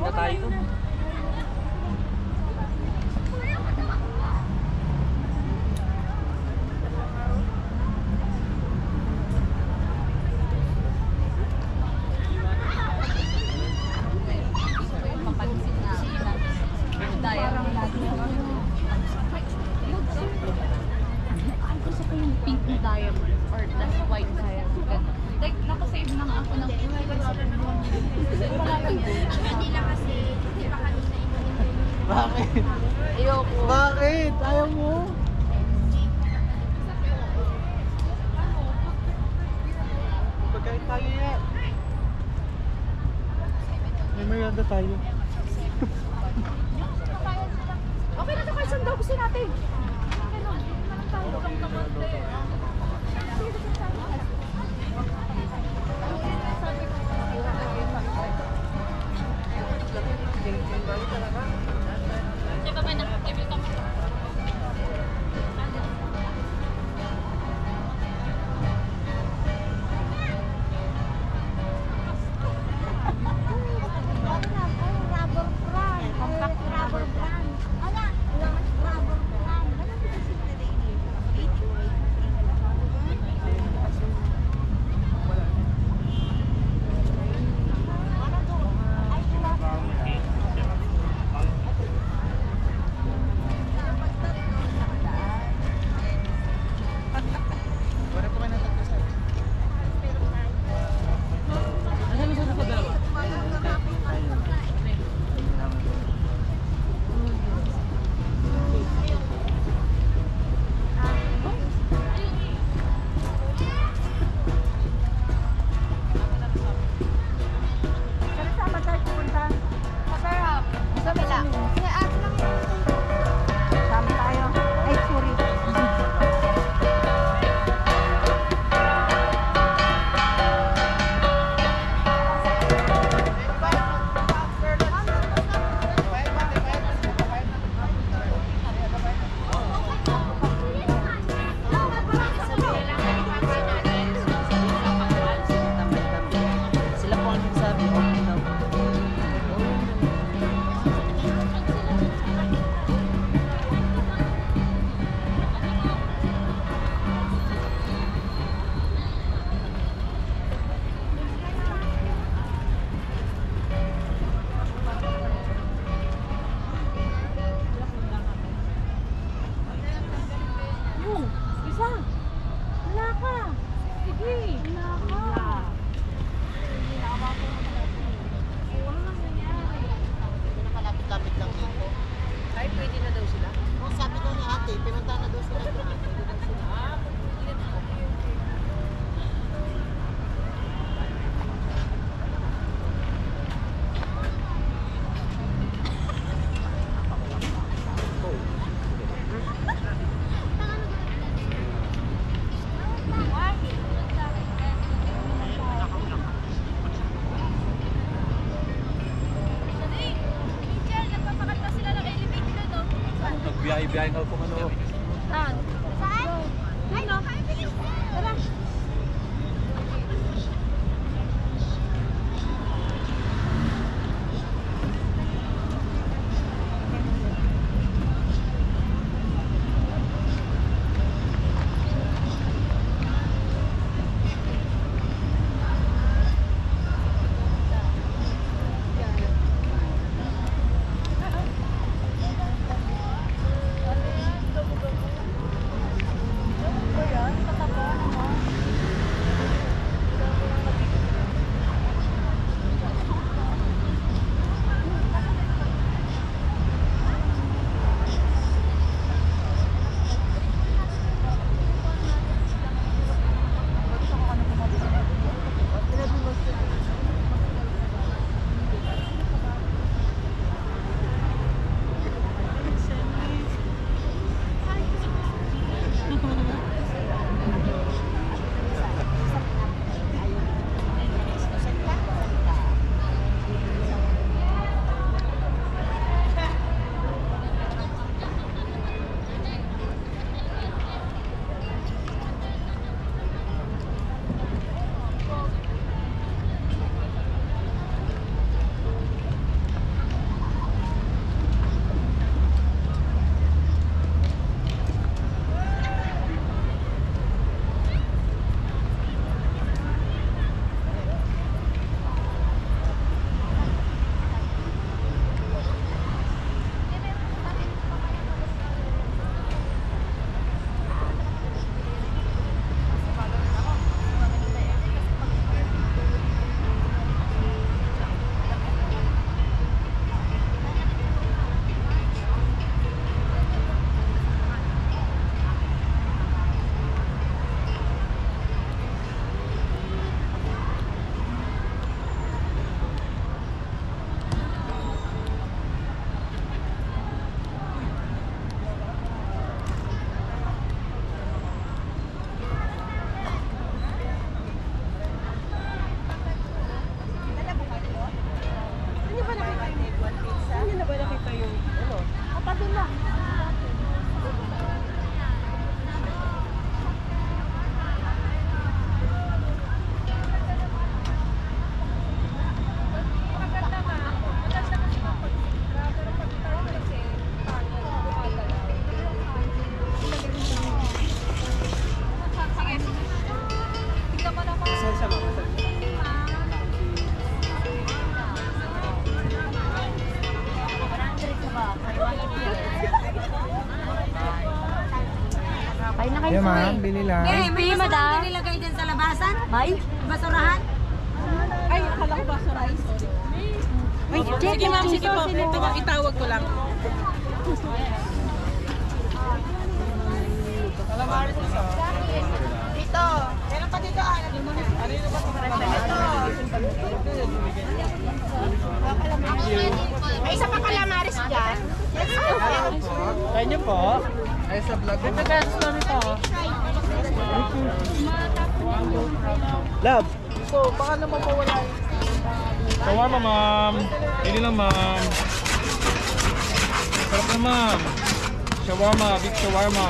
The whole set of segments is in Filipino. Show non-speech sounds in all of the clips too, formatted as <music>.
na tayo doon. tayo. okay na to kahit saan daw gusto natin. Okay na, hindi na lang tayo. Okay na lang tayo. Thank you. 放 ibiyahin ka kung ano. Saan? Saan? Ay, no. Tara. Ay, na kayo Yeah, ma'am. Bili lang. Eh, may basurahan na nilagay dyan sa labasan? May? Basurahan? Ay, akala ko basurahan. Sorry. Ay, sige ma'am, sige po. Ito, itawag ko lang. Dito. Meron pa dito. ah. May isa pa kalamaris dyan. Kaya niyo po? Ay, sa vlog mo. Ito pesos lang ito. Love. So, baka naman mawala yung Shawarma, ma'am. Bili lang, ma'am. Sarap na, ma'am. Shawarma, big shawarma.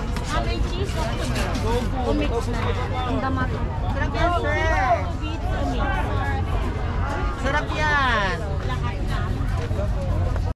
<laughs> Ah, may cheese na. Ang damato. Sarap yan, sir. Sarap yan.